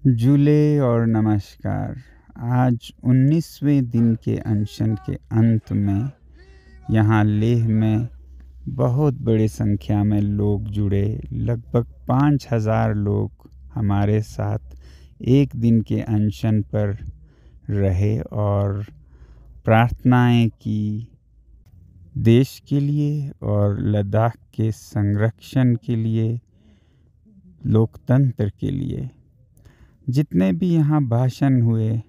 जुले और नमस्कार। आज 19वें दिन के अनशन के अंत में यहाँ लेह में बहुत बड़ी संख्या में लोग जुड़े। लगभग पाँच हज़ार लोग हमारे साथ एक दिन के अनशन पर रहे और प्रार्थनाएँ की देश के लिए और लद्दाख के संरक्षण के लिए, लोकतंत्र के लिए। जितने भी यहाँ भाषण हुए,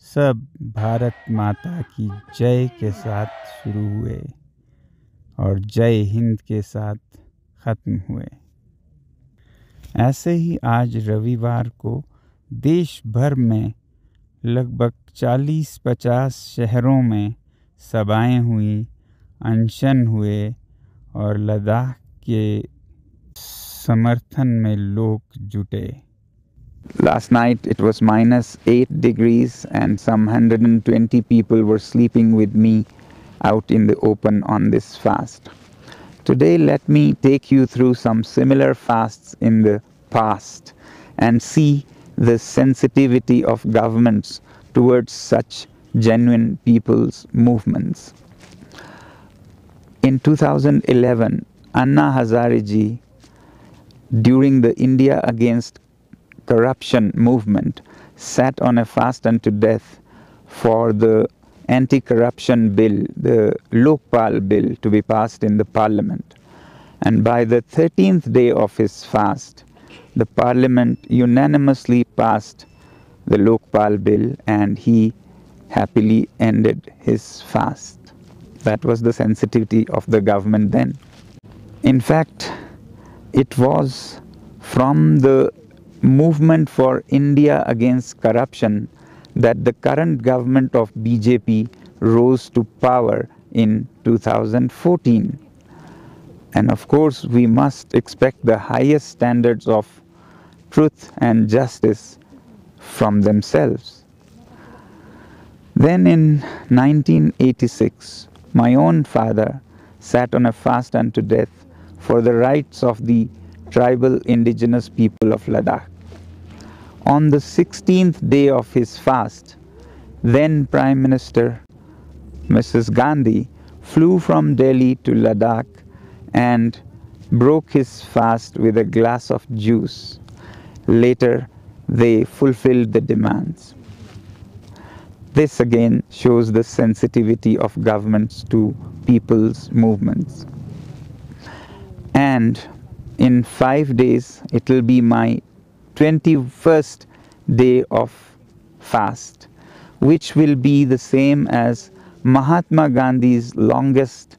सब भारत माता की जय के साथ शुरू हुए और जय हिंद के साथ ख़त्म हुए। ऐसे ही आज रविवार को देश भर में लगभग 40-50 शहरों में सभाएँ हुई, अनशन हुए और लद्दाख के समर्थन में लोग जुटे। Last night it was minus 8 degrees and some 120 people were sleeping with me out in the open on this fast. Today let me take you through some similar fasts in the past and see the sensitivity of governments towards such genuine people's movements. In 2011, Anna Hazare during the India Against corruption movement sat on a fast unto death for the anti-corruption bill, the Lokpal bill to be passed in the parliament. And by the 13th day of his fast, the parliament unanimously passed the Lokpal bill and he happily ended his fast. That was the sensitivity of the government then. In fact, it was from the movement for India against corruption that the current government of BJP rose to power in 2014. And of course, we must expect the highest standards of truth and justice from themselves. Then in 1986, my own father sat on a fast unto death for the rights of the tribal indigenous people of Ladakh. On the 16th day of his fast, then Prime Minister Mrs. Gandhi flew from Delhi to Ladakh and broke his fast with a glass of juice. Later, they fulfilled the demands. This again shows the sensitivity of governments to people's movements. And in five days, it will be my 21st day of fast, which will be the same as Mahatma Gandhi's longest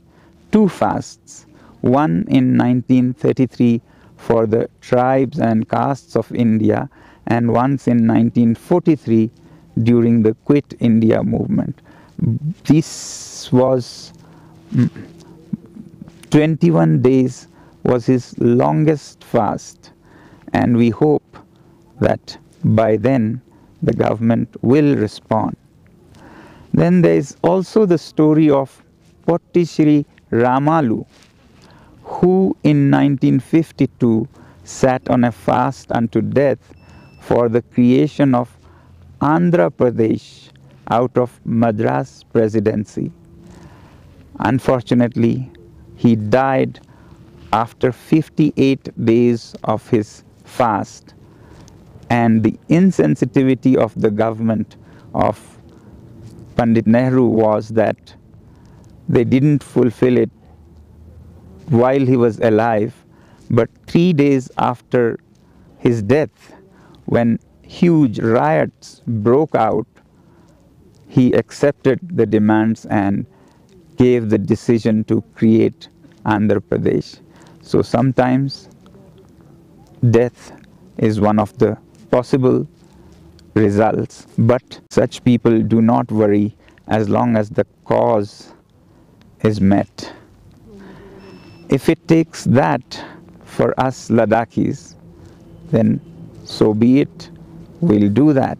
two fasts, one in 1933 for the tribes and castes of India and once in 1943 during the Quit India movement. This was mm, 21 days was his longest fast and we hope that by then the government will respond. Then there is also the story of Pottishri Ramalu, who in 1952 sat on a fast unto death for the creation of Andhra Pradesh out of Madras presidency. Unfortunately, he died after 58 days of his fast and the insensitivity of the government of Pandit Nehru was that they didn't fulfill it while he was alive, but three days after his death, when huge riots broke out, he accepted the demands and gave the decision to create Andhra Pradesh. So sometimes death is one of the possible results, but such people do not worry as long as the cause is met. If it takes that for us Ladakhis, then so be it, we'll do that.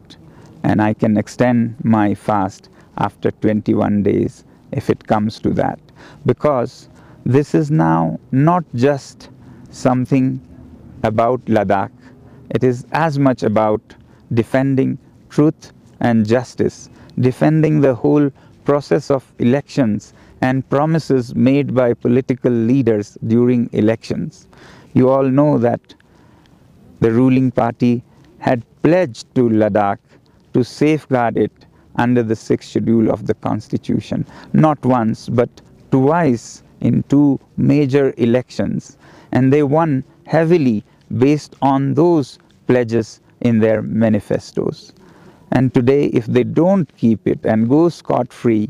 And I can extend my fast after 21 days if it comes to that. Because this is now not just something about Ladakh, it is as much about defending truth and justice, defending the whole process of elections and promises made by political leaders during elections. You all know that the ruling party had pledged to Ladakh to safeguard it under the sixth schedule of the constitution, not once but twice in two major elections, and they won heavily based on those pledges in their manifestos. And today, if they don't keep it and go scot free,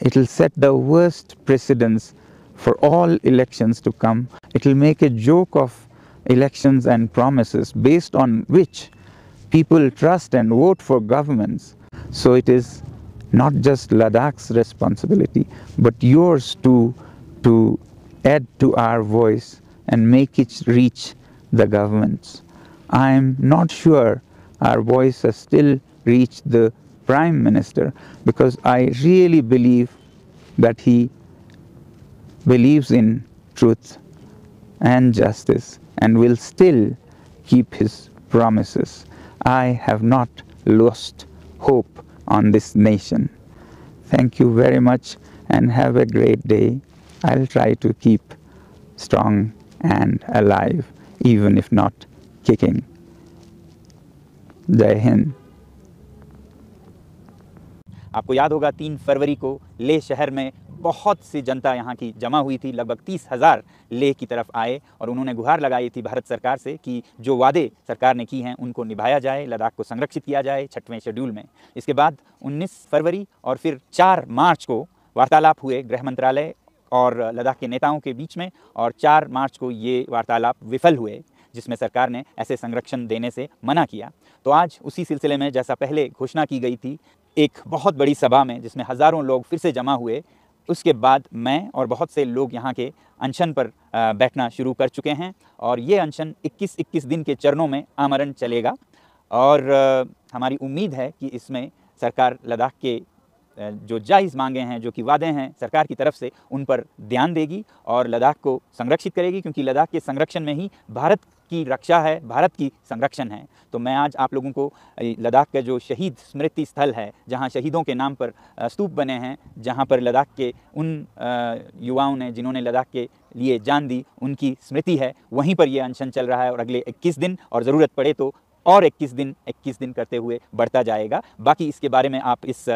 it will set the worst precedence for all elections to come. It will make a joke of elections and promises based on which people trust and vote for governments. So it is not just Ladakh's responsibility, but yours too to add to our voice and make it reach the governments. I am not sure our voice has still reached the Prime Minister because I really believe that he believes in truth and justice and will still keep his promises. I have not lost hope on this nation. Thank you very much and have a great day. I'll try to keep strong and alive, even if not kicking. Jai Hind. आपको याद होगा, तीन फरवरी को लेह शहर में बहुत सी जनता यहाँ की जमा हुई थी लगभग तीस हज़ार लेह की तरफ़ आए और उन्होंने गुहार लगाई थी भारत सरकार से कि जो वादे सरकार ने की हैं, उनको निभाया जाए, लद्दाख को संरक्षित किया जाए छठवें शेड्यूल में इसके बाद 19 फरवरी और फिर 4 मार्च को वार्तालाप हुए गृह मंत्रालय और लद्दाख के नेताओं के बीच में और 4 मार्च को ये वार्तालाप विफल हुए, जिसमें सरकार ने ऐसे संरक्षण देने से मना किया। तो आज उसी सिलसिले में जैसा पहले घोषणा की गई थी, एक बहुत बड़ी सभा में जिसमें हज़ारों लोग फिर से जमा हुए, उसके बाद मैं और बहुत से लोग यहाँ के अनशन पर बैठना शुरू कर चुके हैं और ये अनशन 21-21 दिन के चरणों में आमरण चलेगा। और हमारी उम्मीद है कि इसमें सरकार लद्दाख के जो जायज़ मांगे हैं, जो कि वादे हैं, सरकार की तरफ़ से उन पर ध्यान देगी और लद्दाख को संरक्षित करेगी, क्योंकि लद्दाख के संरक्षण में ही भारत की रक्षा है, भारत की संरक्षण है। तो मैं आज आप लोगों को लद्दाख का जो शहीद स्मृति स्थल है, जहाँ शहीदों के नाम पर स्तूप बने हैं, जहाँ पर लद्दाख के उन युवाओं ने, जिन्होंने लद्दाख के लिए जान दी, उनकी स्मृति है, वहीं पर यह अनशन चल रहा है और अगले 21 दिन, और ज़रूरत पड़े तो और 21 दिन 21 दिन करते हुए बढ़ता जाएगा। बाकी इसके बारे में आप इस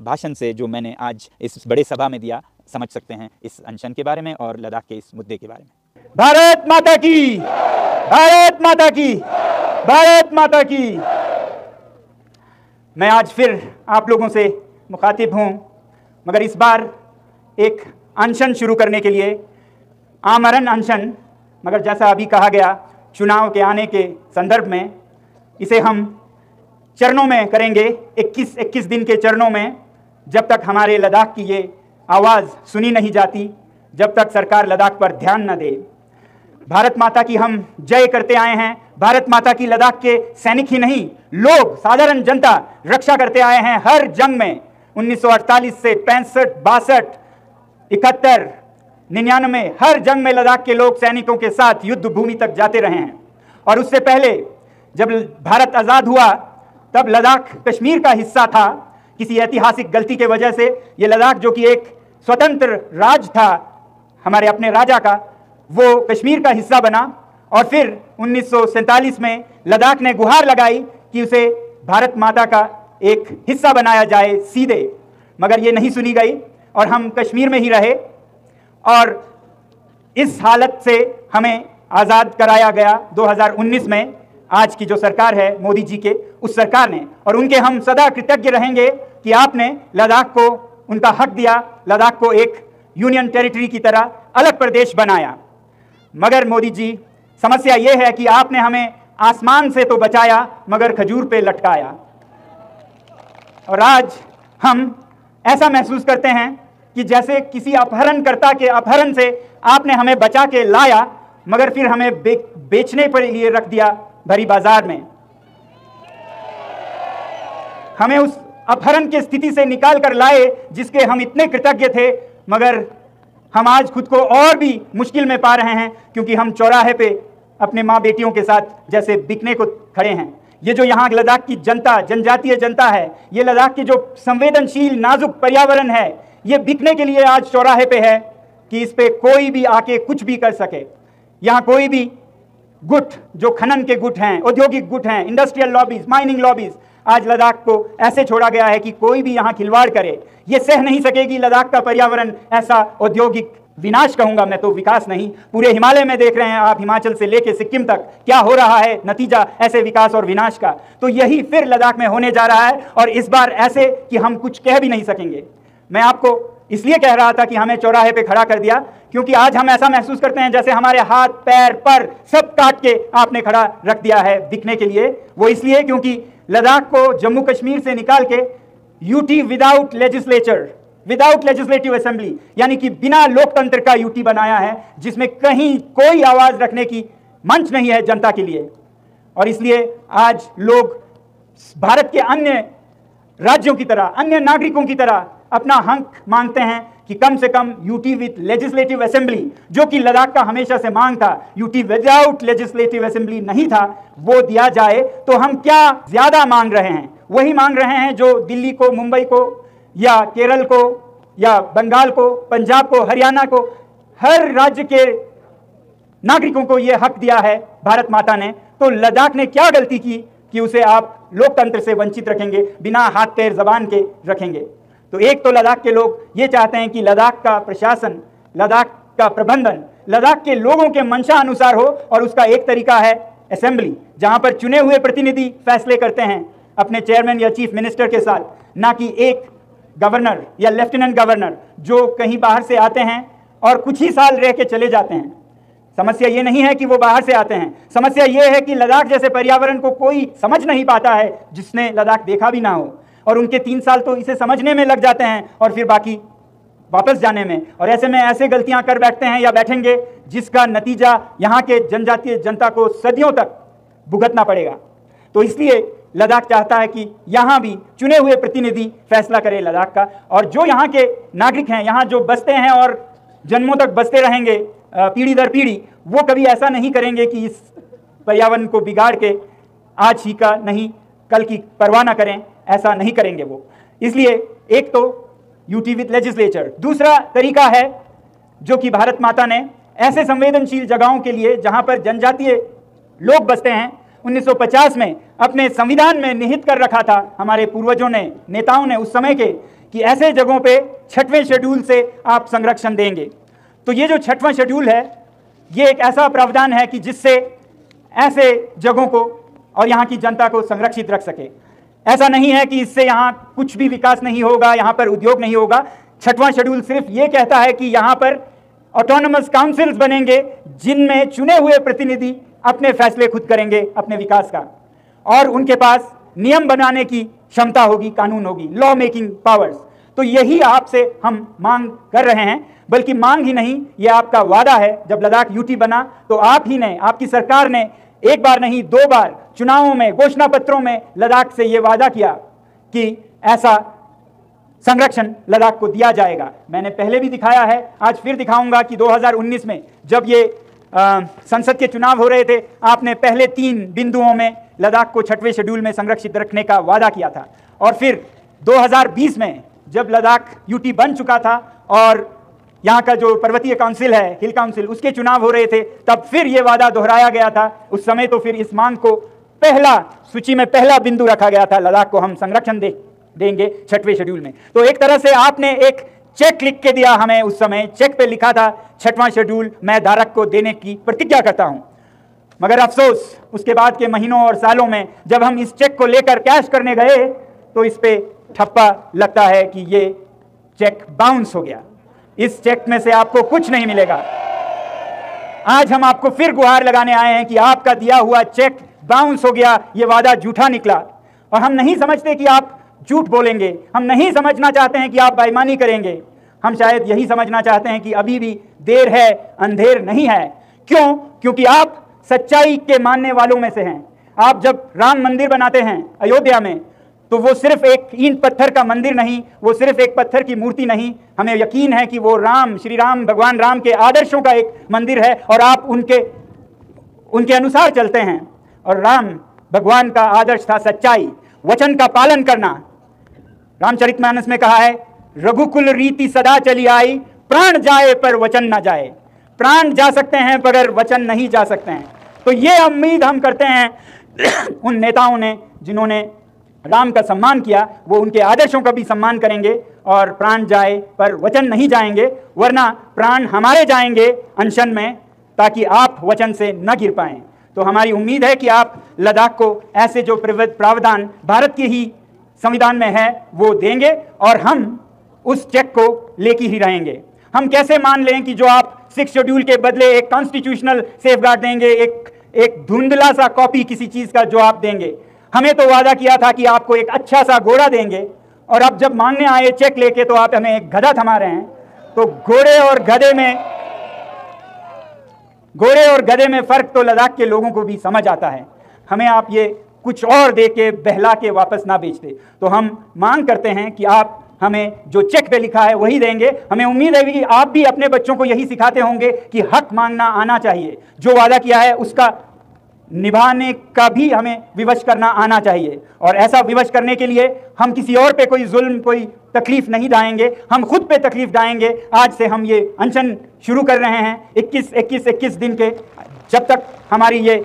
भाषण से जो मैंने आज इस बड़े सभा में दिया, समझ सकते हैं इस अनशन के बारे में और लद्दाख के इस मुद्दे के बारे में। भारत माता की, भारत माता की, भारत माता की। मैं आज फिर आप लोगों से मुखातिब हूँ, मगर इस बार एक अनशन शुरू करने के लिए, आमरण अनशन, मगर जैसा अभी कहा गया, चुनाव के आने के संदर्भ में इसे हम चरणों में करेंगे 21 21 दिन के चरणों में, जब तक हमारे लद्दाख की ये आवाज़ सुनी नहीं जाती, जब तक सरकार लद्दाख पर ध्यान न दे। भारत माता की हम जय करते आए हैं। भारत माता की लद्दाख के सैनिक ही नहीं, लोग, साधारण जनता रक्षा करते आए हैं हर जंग में। 1948 से पैंसठ, बासठ, इकहत्तर, निन्यानवे, हर जंग में लद्दाख के लोग सैनिकों के साथ युद्ध भूमि तक जाते रहे हैं। और उससे पहले जब भारत आज़ाद हुआ, तब लद्दाख कश्मीर का हिस्सा था। किसी ऐतिहासिक गलती के वजह से ये लद्दाख, जो कि एक स्वतंत्र राज था हमारे अपने राजा का, वो कश्मीर का हिस्सा बना। और फिर उन्नीस सौ सैंतालीस में लद्दाख ने गुहार लगाई कि उसे भारत माता का एक हिस्सा बनाया जाए सीधे। मगर ये नहीं सुनी गई और हम कश्मीर में ही रहे। और इस हालत से हमें आज़ाद कराया गया 2019 में। आज की जो सरकार है मोदी जी के उस सरकार ने और उनके हम सदा कृतज्ञ रहेंगे कि आपने लद्दाख को उनका हक दिया लद्दाख को एक यूनियन टेरिटरी की तरह अलग प्रदेश बनाया। मगर मोदी जी समस्या यह है कि आपने हमें आसमान से तो बचाया मगर खजूर पे लटकाया। और आज हम ऐसा महसूस करते हैं कि जैसे किसी अपहरणकर्ता के अपहरण से आपने हमें बचा के लाया मगर फिर हमें बे, बेचने पर लिए रख दिया भरी बाज़ार में। हमें उस अपहरण की स्थिति से निकाल कर लाए, जिसके हम इतने कृतज्ञ थे, मगर हम आज खुद को और भी मुश्किल में पा रहे हैं, क्योंकि हम चौराहे पे अपने माँ बेटियों के साथ जैसे बिकने को खड़े हैं। ये जो यहाँ लद्दाख की जनता, जनजातीय जनता है, ये लद्दाख की जो संवेदनशील, नाजुक पर्यावरण है, ये बिकने के लिए आज चौराहे पे है कि इस पे कोई भी आके कुछ भी कर सके। यहाँ कोई भी गुट, जो खनन के गुट हैं, औद्योगिक गुट हैं इंडस्ट्रियल लॉबीज माइनिंग लॉबीज आज लद्दाख को ऐसे छोड़ा गया है कि कोई भी यहाँ खिलवाड़ करे। ये सह नहीं सकेगी लद्दाख का पर्यावरण, ऐसा औद्योगिक विनाश कहूँगा मैं तो विकास नहीं। पूरे हिमालय में देख रहे हैं आप, हिमाचल से लेके सिक्किम तक, क्या हो रहा है नतीजा ऐसे विकास और विनाश का। तो यही फिर लद्दाख में होने जा रहा है, और इस बार ऐसे कि हम कुछ कह भी नहीं सकेंगे। मैं आपको इसलिए कह रहा था कि हमें चौराहे पे खड़ा कर दिया, क्योंकि आज हम ऐसा महसूस करते हैं जैसे हमारे हाथ, पैर पर सब काट के आपने खड़ा रख दिया है दिखने के लिए। वो इसलिए क्योंकि लद्दाख को जम्मू कश्मीर से निकाल के UT without legislature without legislative assembly यानी कि बिना लोकतंत्र का यूटी बनाया है, जिसमें कहीं कोई आवाज़ रखने की मंच नहीं है जनता के लिए। और इसलिए आज लोग भारत के अन्य राज्यों की तरह, अन्य नागरिकों की तरह अपना हक मांगते हैं कि कम से कम यूटी विथ लेजिस्लेटिव असेंबली जो कि लद्दाख का हमेशा से मांग था यूटी विदाउट लेजिस्लेटिव असेंबली नहीं था, वो दिया जाए। तो हम क्या ज़्यादा मांग रहे हैं? वही मांग रहे हैं जो दिल्ली को, मुंबई को, या केरल को, या बंगाल को, पंजाब को, हरियाणा को, हर राज्य के नागरिकों को यह हक दिया है, भारत माता ने। तो लद्दाख ने क्या गलती की कि उसे आप लोकतंत्र से वंचित रखेंगे, बिना हाथ पैर जबान के रखेंगे? तो एक तो लद्दाख के लोग ये चाहते हैं कि लद्दाख का प्रशासन, लद्दाख का प्रबंधन, लद्दाख के लोगों के मंशा अनुसार हो और उसका एक तरीका है असेंबली, जहाँ पर चुने हुए प्रतिनिधि फैसले करते हैं अपने चेयरमैन या चीफ मिनिस्टर के साथ, ना कि एक गवर्नर या लेफ्टिनेंट गवर्नर जो कहीं बाहर से आते हैं और कुछ ही साल रह के चले जाते हैं। समस्या ये नहीं है कि वो बाहर से आते हैं। समस्या ये है कि लद्दाख जैसे पर्यावरण को कोई समझ नहीं पाता है जिसने लद्दाख देखा भी ना हो। और उनके तीन साल तो इसे समझने में लग जाते हैं और फिर बाकी वापस जाने में। और ऐसे में ऐसे गलतियाँ कर बैठते हैं या बैठेंगे, जिसका नतीजा यहाँ के जनजातीय जनता को सदियों तक भुगतना पड़ेगा। तो इसलिए लद्दाख चाहता है कि यहाँ भी चुने हुए प्रतिनिधि फैसला करे लद्दाख का। और जो यहाँ के नागरिक हैं, यहाँ जो बसते हैं और जन्मों तक बसते रहेंगे पीढ़ी दर पीढ़ी, वो कभी ऐसा नहीं करेंगे कि इस पर्यावरण को बिगाड़ के आज ही का नहीं, कल की परवाह ना करें। ऐसा नहीं करेंगे वो। इसलिए एक तो यूटी विथ लेजिस्लेचर दूसरा तरीका है जो कि भारत माता ने ऐसे संवेदनशील जगहों के लिए जहाँ पर जनजातीय लोग बसते हैं 1950 में अपने संविधान में निहित कर रखा था हमारे पूर्वजों ने, नेताओं ने उस समय के, कि ऐसे जगहों पे छठवें शेड्यूल से आप संरक्षण देंगे। तो ये जो छठवां शेड्यूल है, ये एक ऐसा प्रावधान है कि जिससे ऐसे जगहों को और यहाँ की जनता को संरक्षित रख सके। ऐसा नहीं है कि इससे यहाँ कुछ भी विकास नहीं होगा, यहाँ पर उद्योग नहीं होगा। छठवां शेड्यूल सिर्फ़ ये कहता है कि यहाँ पर ऑटोनमस काउंसिल्स बनेंगे, जिनमें चुने हुए प्रतिनिधि अपने फैसले खुद करेंगे, अपने विकास का। और उनके पास नियम बनाने की क्षमता होगी, कानून होगी लॉ मेकिंग पावर्स तो यही आपसे हम मांग कर रहे हैं, बल्कि मांग ही नहीं, ये आपका वादा है। जब लद्दाख यूटी बना तो आप ही ने, आपकी सरकार ने एक बार नहीं, दो बार चुनावों में घोषणा पत्रों में लद्दाख से ये वादा किया कि ऐसा संरक्षण लद्दाख को दिया जाएगा। मैंने पहले भी दिखाया है, आज फिर दिखाऊँगा कि 2019 में जब ये संसद के चुनाव हो रहे थे, आपने पहले तीन बिंदुओं में लद्दाख को छठवें शेड्यूल में संरक्षित रखने का वादा किया था। और फिर 2020 में जब लद्दाख यूटी बन चुका था और यहाँ का जो पर्वतीय काउंसिल है, हिल काउंसिल, उसके चुनाव हो रहे थे, तब फिर ये वादा दोहराया गया था। उस समय तो फिर इस मांग को पहला सूची में पहला बिंदु रखा गया था, लद्दाख को हम संरक्षण दे, देंगे छठवें शेड्यूल में। तो एक तरह से आपने एक चेक लिख के दिया हमें उस समय चेक पे लिखा था, छठवां शेड्यूल मैं धारक को देने की प्रतिज्ञा करता हूँ। मगर अफसोस, उसके बाद के महीनों और सालों में जब हम इस चेक को लेकर कैश करने गए तो इस पे ठप्पा लगता है कि ये चेक बाउंस हो गया। इस चेक में से आपको कुछ नहीं मिलेगा। आज हम आपको फिर गुहार लगाने आए हैं कि आपका दिया हुआ चेक बाउंस हो गया, ये वादा झूठा निकला। और हम नहीं समझते कि आप झूठ बोलेंगे। हम नहीं समझना चाहते हैं कि आप बेईमानी करेंगे। हम शायद यही समझना चाहते हैं कि अभी भी देर है, अंधेर नहीं है। क्यों? क्योंकि आप सच्चाई के मानने वालों में से हैं। आप जब राम मंदिर बनाते हैं, अयोध्या में तो वो सिर्फ़ एक ईंट पत्थर का मंदिर नहीं, वो सिर्फ़ एक पत्थर की मूर्ति नहीं। हमें यकीन है कि वो राम, श्री राम, भगवान राम के आदर्शों का एक मंदिर है और आप उनके उनके अनुसार चलते हैं। और राम, भगवान का आदर्श था सच्चाई, वचन का पालन करना। रामचरितमानस में कहा है, रघुकुल रीति सदा चली आई, प्राण जाए पर वचन ना जाए। प्राण जा सकते हैं मगर वचन नहीं जा सकते हैं। तो ये उम्मीद हम करते हैं। उन नेताओं ने, जिन्होंने राम का सम्मान किया, वो उनके आदर्शों का भी सम्मान करेंगे और प्राण जाए पर वचन नहीं जाएँगे, वरना प्राण हमारे जाएँगे अनशन में, ताकि आप वचन से न गिर पाएँ। तो हमारी उम्मीद है कि आप लद्दाख को ऐसे जो प्रावधान भारत के ही संविधान में है, वो देंगे और हम उस चेक को लेके ही रहेंगे। हम कैसे मान लें कि जो आप सिक्स शेड्यूल के बदले एक कॉन्स्टिट्यूशनल सेफ़ देंगे, एक एक धुंधला सा कॉपी किसी चीज़ का जो आप देंगे हमें तो वादा किया था कि आपको एक अच्छा सा घोड़ा देंगे, और अब जब मांगने आए चेक लेके तो आप हमें एक गधा थमा रहे हैं। तो घोड़े और गधे में, घोड़े और गधे में फ़र्क तो लद्दाख के लोगों को भी समझ आता है। हमें आप ये कुछ और दे के बहला के वापस ना बेचते तो हम मांग करते हैं कि आप हमें जो चेक पे लिखा है वही देंगे। हमें उम्मीद है कि आप भी अपने बच्चों को यही सिखाते होंगे कि हक मांगना आना चाहिए। जो वादा किया है उसका निभाने का भी हमें विवश करना आना चाहिए। और ऐसा विवश करने के लिए हम किसी और पे कोई जुल्म, कोई तकलीफ़ नहीं डाएँगे हम खुद पे तकलीफ़ डाएँगे आज से हम ये अनशन शुरू कर रहे हैं। 21 21 21 दिन के जब तक हमारी ये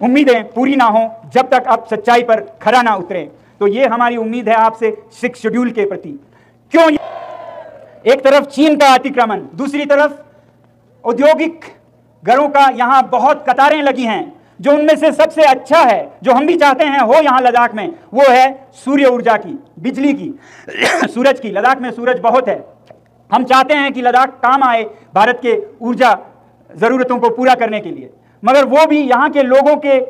उम्मीदें पूरी ना हो, जब तक आप सच्चाई पर खरा ना उतरें। तो ये हमारी उम्मीद है आपसे सिक्स शेड्यूल के प्रति। क्यों एक तरफ़ चीन का अतिक्रमण, दूसरी तरफ़ औद्योगिक घरों का यहाँ बहुत कतारें लगी हैं। जो उनमें से सबसे अच्छा है, जो हम भी चाहते हैं, हो यहाँ लद्दाख में, वो है सूर्य ऊर्जा की, बिजली की, सूरज की। लद्दाख में सूरज बहुत है। हम चाहते हैं कि लद्दाख काम आए भारत के ऊर्जा ज़रूरतों को पूरा करने के लिए। मगर वो भी यहाँ के लोगों के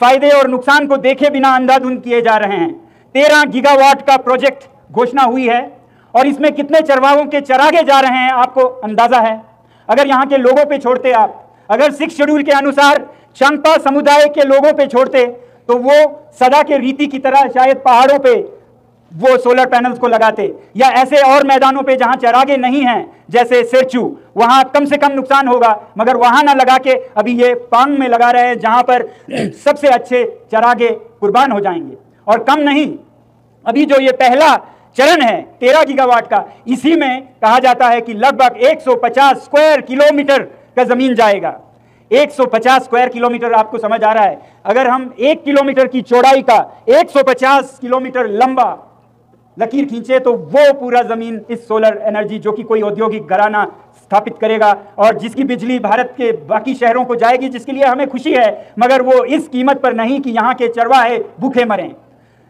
फ़ायदे और नुकसान को देखे बिना अंधाधुंध किए जा रहे हैं। तेरह गीगावाट का प्रोजेक्ट घोषणा हुई है और इसमें कितने चरवाहों के चरागे जा रहे हैं, आपको अंदाज़ा है? अगर यहाँ के लोगों पे छोड़ते आप, अगर सिक्स शेड्यूल के अनुसार चंपा समुदाय के लोगों पे छोड़ते तो वो सदा के रीति की तरह शायद पहाड़ों पे वो सोलर पैनल्स को लगाते, या ऐसे और मैदानों पे जहाँ चरागे नहीं हैं, जैसे सिरचू, वहाँ कम से कम नुकसान होगा, मगर वहाँ ना लगा के अभी ये पांग में लगा रहे हैं, जहाँ पर सबसे अच्छे चरागे कुर्बान हो जाएँगे। और कम नहीं, अभी जो ये पहला चरण है, तेरह गीगावाट का, इसी में कहा जाता है कि लगभग 150 स्क्वायर किलोमीटर का ज़मीन जाएगा। 150 स्क्वायर किलोमीटर आपको समझ आ रहा है। अगर हम एक किलोमीटर की चौड़ाई का 150 किलोमीटर लंबा लकीर खींचे तो वो पूरा ज़मीन इस सोलर एनर्जी जो कि कोई औद्योगिक घराना स्थापित करेगा और जिसकी बिजली भारत के बाकी शहरों को जाएगी, जिसके लिए हमें खुशी है, मगर वो इस कीमत पर नहीं कि यहाँ के चरवाहे भूखे मरें।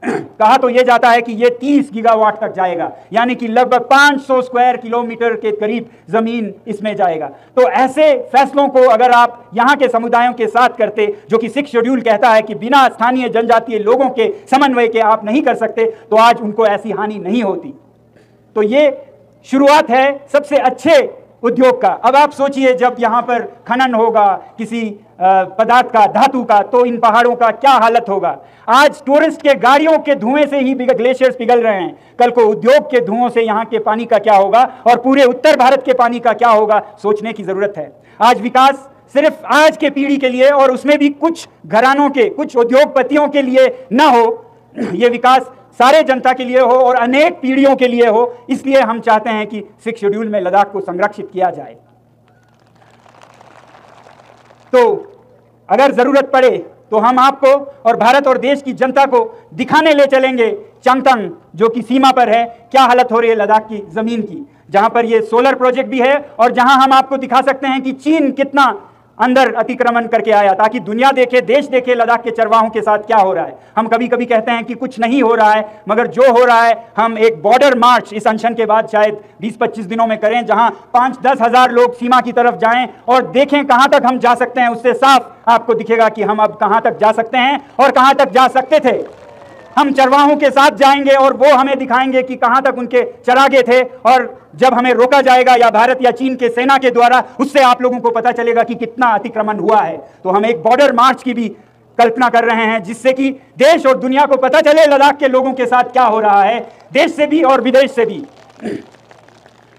कहा तो यह जाता है कि यह 30 गीगावाट तक जाएगा, यानी कि लगभग 500 स्क्वायर किलोमीटर के करीब ज़मीन इसमें जाएगा। तो ऐसे फैसलों को अगर आप यहाँ के समुदायों के साथ करते, जो कि सिक्स शेड्यूल कहता है कि बिना स्थानीय जनजातीय लोगों के समन्वय के आप नहीं कर सकते तो आज उनको ऐसी हानि नहीं होती। तो ये शुरुआत है सबसे अच्छे उद्योग का। अब आप सोचिए, जब यहाँ पर खनन होगा, किसी पदार्थ का, धातु का तो इन पहाड़ों का क्या हालत होगा? आज टूरिस्ट के गाड़ियों के धुएँ से ही ग्लेशियर्स पिघल रहे हैं। कल को उद्योग के धुओं से यहाँ के पानी का क्या होगा? और पूरे उत्तर भारत के पानी का क्या होगा? सोचने की ज़रूरत है। आज विकास सिर्फ़ आज के पीढ़ी के लिए और उसमें भी कुछ घरानों के, कुछ उद्योगपतियों के लिए ना हो यह विकास सारे जनता के लिए हो और अनेक पीढ़ियों के लिए हो, इसलिए हम चाहते हैं कि सिक्स शेड्यूल में लद्दाख को संरक्षित किया जाए। तो अगर ज़रूरत पड़े तो हम आपको और भारत और देश की जनता को दिखाने ले चलेंगे चंगतंग जो कि सीमा पर है। क्या हालत हो रही है लद्दाख की ज़मीन की? जहाँ पर ये सोलर प्रोजेक्ट भी है और जहाँ हम आपको दिखा सकते हैं कि चीन कितना अंदर अतिक्रमण करके आया, ताकि दुनिया देखे, देश देखे, लद्दाख के चरवाहों के साथ क्या हो रहा है। हम कभी कभी कहते हैं कि कुछ नहीं हो रहा है, मगर जो हो रहा है, हम एक बॉर्डर मार्च इस अनशन के बाद शायद 20-25 दिनों में करें, जहाँ पाँच दस हज़ार लोग सीमा की तरफ़ जाएँ और देखें कहाँ तक हम जा सकते हैं। उससे साफ़ आपको दिखेगा कि हम अब कहाँ तक जा सकते हैं और कहाँ तक जा सकते थे। हम चरवाहों के साथ जाएँगे और वो हमें दिखाएँगे कि कहाँ तक उनके चरागे थे और जब हमें रोका जाएगा या भारत या चीन के सेना के द्वारा, उससे आप लोगों को पता चलेगा कि कितना अतिक्रमण हुआ है। तो हम एक बॉर्डर मार्च की भी कल्पना कर रहे हैं, जिससे कि देश और दुनिया को पता चले लद्दाख के लोगों के साथ क्या हो रहा है, देश से भी और विदेश से भी।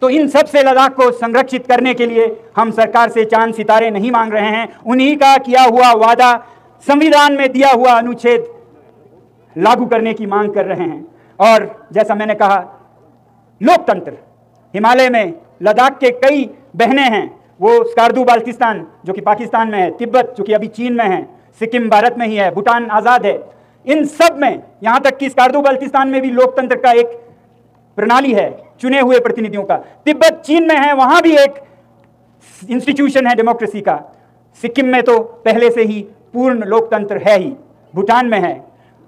तो इन सबसे लद्दाख को संरक्षित करने के लिए हम सरकार से चाँद सितारे नहीं मांग रहे हैं। उन्हीं का किया हुआ वादा, संविधान में दिया हुआ अनुच्छेद लागू करने की मांग कर रहे हैं। और जैसा मैंने कहा, लोकतंत्र, हिमालय में लद्दाख के कई बहनें हैं। वो स्कारदू बाल्टिस्तान, जो कि पाकिस्तान में है, तिब्बत, जो कि अभी चीन में है, सिक्किम भारत में ही है, भूटान आज़ाद है। इन सब में, यहाँ तक कि स्कारदू बाल्टिस्तान में भी लोकतंत्र का एक प्रणाली है, चुने हुए प्रतिनिधियों का। तिब्बत चीन में है, वहाँ भी एक इंस्टीट्यूशन है डेमोक्रेसी का। सिक्किम में तो पहले से ही पूर्ण लोकतंत्र है ही, भूटान में है।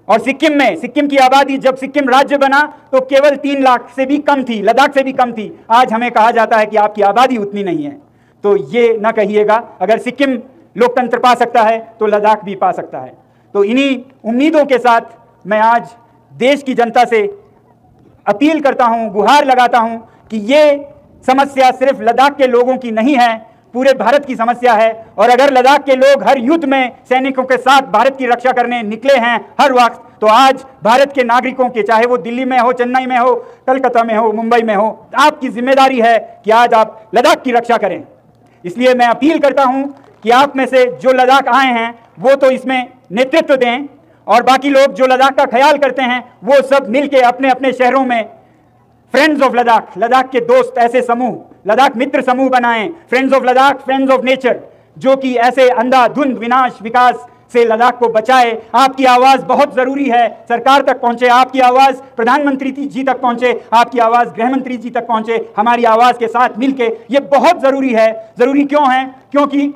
और सिक्किम में, सिक्किम की आबादी जब सिक्किम राज्य बना तो केवल तीन लाख से भी कम थी, लद्दाख से भी कम थी। आज हमें कहा जाता है कि आपकी आबादी उतनी नहीं है। तो ये ना कहिएगा, अगर सिक्किम लोकतंत्र पा सकता है तो लद्दाख भी पा सकता है। तो इन्हीं उम्मीदों के साथ मैं आज देश की जनता से अपील करता हूँ, गुहार लगाता हूँ कि ये समस्या सिर्फ़ लद्दाख के लोगों की नहीं है पूरे भारत की समस्या है। और अगर लद्दाख के लोग हर युद्ध में सैनिकों के साथ भारत की रक्षा करने निकले हैं हर वक्त तो आज भारत के नागरिकों के, चाहे वो दिल्ली में हो, चेन्नई में हो, कलकत्ता में हो, मुंबई में हो, आपकी ज़िम्मेदारी है कि आज आप लद्दाख की रक्षा करें। इसलिए मैं अपील करता हूँ कि आप में से जो लद्दाख आए हैं, वो तो इसमें नेतृत्व दें। और बाकी लोग जो लद्दाख का ख्याल करते हैं, वो सब मिलके अपने अपने शहरों में फ्रेंड्स ऑफ़ लद्दाख लद्दाख के दोस्त ऐसे समूह लद्दाख मित्र समूह बनाएँ। Friends of Ladakh friends of nature जो कि ऐसे अंधाधुंध विनाश, विकास से लद्दाख को बचाए। आपकी आवाज़ बहुत ज़रूरी है। सरकार तक पहुँचे, आपकी आवाज़ प्रधानमंत्री जी तक पहुँचे, आपकी आवाज़ गृह मंत्री जी तक पहुँचे, हमारी आवाज़ के साथ मिलके। ये बहुत ज़रूरी है। ज़रूरी क्यों है? क्योंकि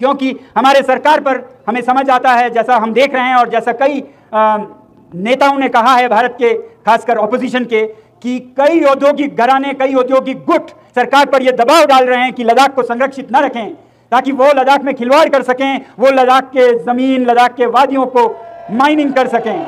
क्योंकि हमारे सरकार पर हमें समझ आता है, जैसा हम देख रहे हैं और जैसा कई नेताओं ने कहा है भारत के, खासकर ऑपोजिशन के कि कई औद्योगिक घराने, कई औद्योगिक गुट सरकार पर यह दबाव डाल रहे हैं कि लद्दाख को संरक्षित न रखें, ताकि वो लद्दाख में खिलवाड़ कर सकें, वो लद्दाख के ज़मीन, लद्दाख के वादियों को माइनिंग कर सकें।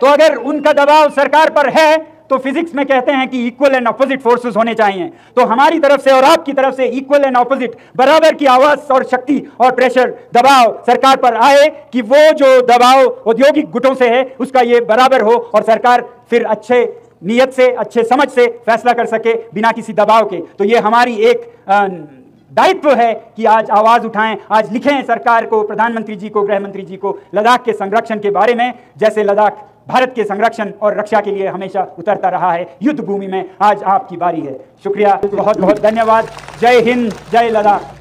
तो अगर उनका दबाव सरकार पर है तो फिजिक्स में कहते हैं कि इक्वल एंड अपोजिट फोर्सेस होने चाहिए। तो हमारी तरफ़ से और आपकी तरफ़ से इक्वल एंड अपोजिट बराबर की आवाज़ और शक्ति और प्रेशर दबाव सरकार पर आए कि वो जो दबाव औद्योगिक गुटों से है, उसका ये बराबर हो और सरकार फिर अच्छे नियत से, अच्छे समझ से फैसला कर सके बिना किसी दबाव के। तो ये हमारी एक दायित्व है कि आज आवाज़ उठाएँ, आज लिखें सरकार को, प्रधानमंत्री जी को गृह मंत्री जी को लद्दाख के संरक्षण के बारे में। जैसे लद्दाख भारत के संरक्षण और रक्षा के लिए हमेशा उतरता रहा है। युद्ध भूमि में आज आपकी बारी है। शुक्रिया। बहुत बहुत धन्यवाद। जय हिंद, जय लद्दाख